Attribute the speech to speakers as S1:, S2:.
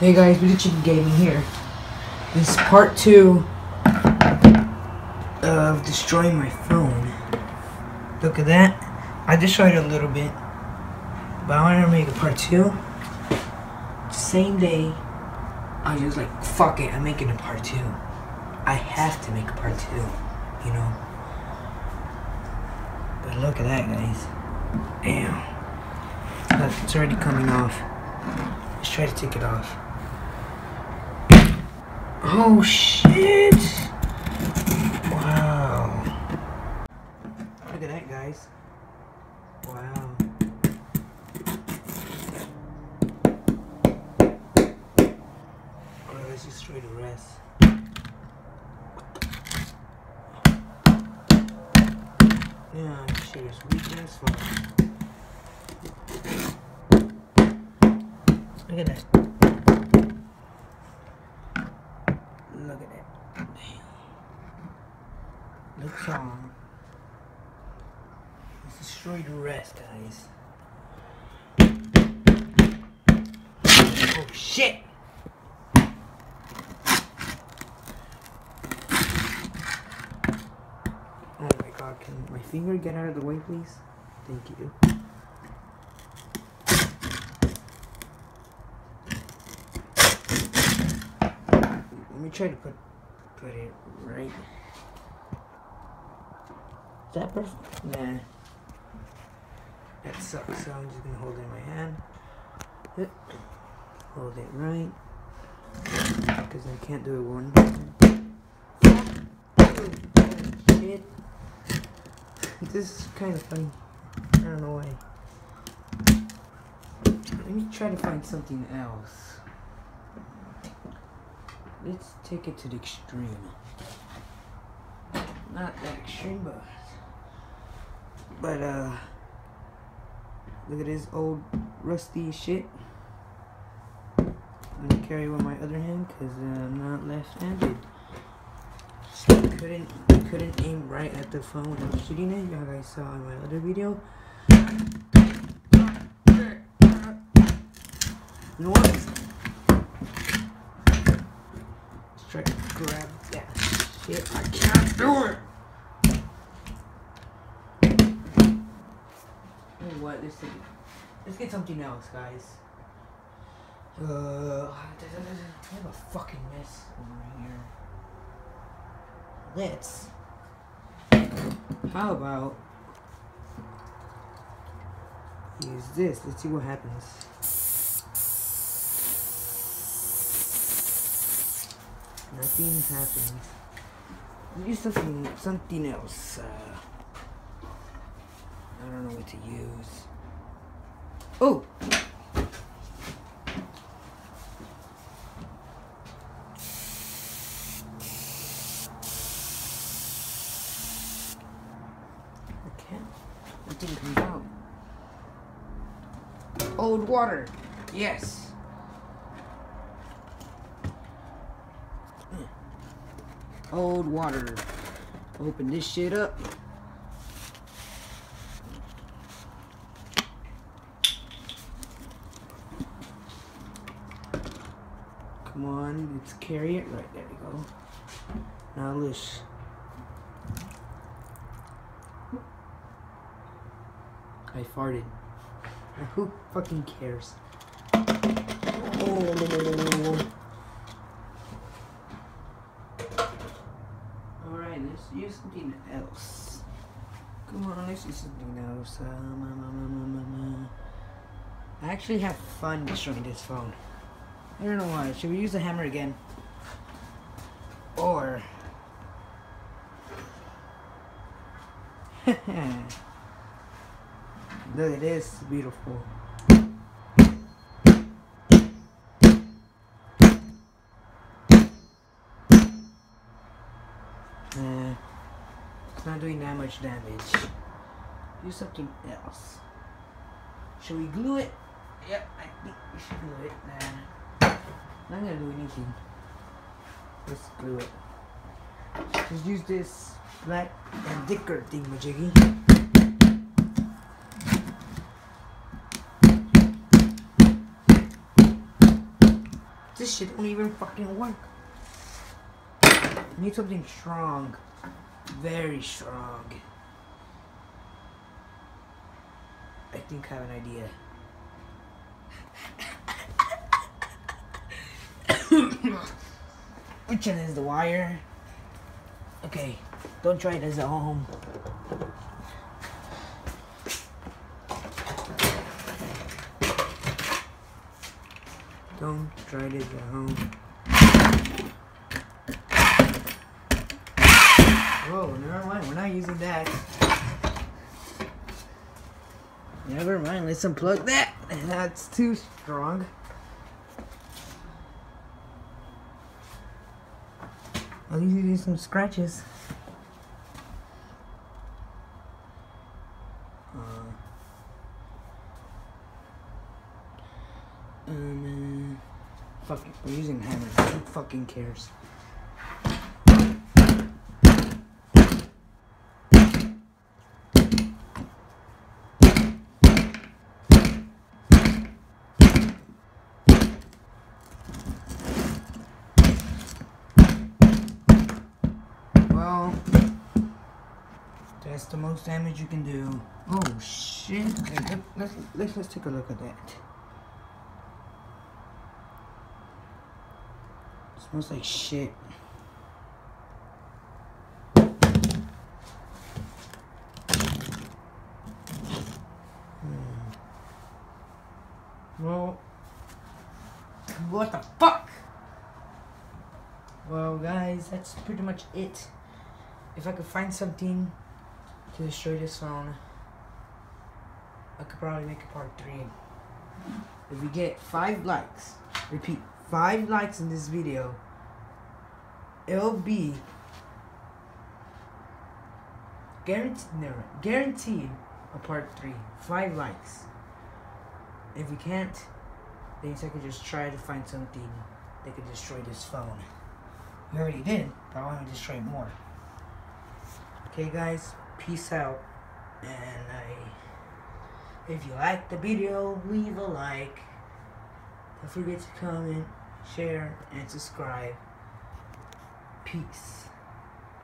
S1: Hey guys, Blue Chicken Gaming here. This is part two of destroying my phone. Look at that. I destroyed it a little bit. But I wanted to make a part two. Same day. I was like, fuck it, I'm making a part two. I have to make a part two, you know. But look at that, guys. Damn. Look, it's already coming off. Let's try to take it off. Oh shit! Wow. Look at that, guys. Wow. Oh, Alright, let's just try the rest. Yeah, shit is Look at that. Look at that. Looks on. Let's destroy the rest, guys. Oh shit! Oh my god, can my finger get out of the way, please? Thank you. Let me try to put put it right. Is that perfect? Nah. That sucks, so I'm just gonna hold it in my hand. Yep. Hold it right. Because I can't do it one Shit. This is kind of funny. I don't know why. Let me try to find something else. Let's take it to the extreme. Not that extreme, but but uh, look at this old rusty shit. I'm gonna carry with my other hand because uh, I'm not left-handed. Couldn't couldn't aim right at the phone when I was shooting it. You guys saw in my other video. You know what? Let's try to grab that shit. I can't do it. What? Let's, take, let's get something else, guys. Uh, I have a fucking mess over here. Let's. How about use this? Let's see what happens. Nothing happens. Use something, something else. Uh, I don't know what to use. Oh. I can't. Nothing comes out. Old water. Yes. Old water. Open this shit up. Come on, let's carry it. Right, there we go. Now let's I farted. Who fucking cares? Oh. Alright, let's use something else. Come on, let's use something else. Um, I actually have fun destroying this phone. I don't know why. Should we use the hammer again? Or... Look at this, beautiful. Not doing that much damage. Do something else. Should we glue it? Yep, I think we should glue it. Nah, not gonna do anything. Let's glue it. Just use this black and thicker thing, majiggy. This shit don't even fucking work. I need something strong. Very strong. I think I have an idea. Which one is the wire? Okay, don't try this at home. Don't try this at home. Whoa, never mind, we're not using that. Never mind, let's unplug that. That's too strong. At least you do some scratches. Uh, um, uh, fuck it, we're using hammer. Who fucking cares? Well, that's the most damage you can do. Oh shit! Okay, let, let's let's let's take a look at that. smells like shit. Hmm. Well, what the fuck? Well, guys, that's pretty much it. If I could find something to destroy this phone, I could probably make a part three. If we get five likes, repeat, five likes in this video, it'll be guaranteed, guaranteed a part three. Five likes. If we can't, then I could just try to find something that could destroy this phone. We already did, but I want to destroy more. Okay, guys, peace out. And I, if you like the video, leave a like. Don't forget to comment, share, and subscribe. Peace.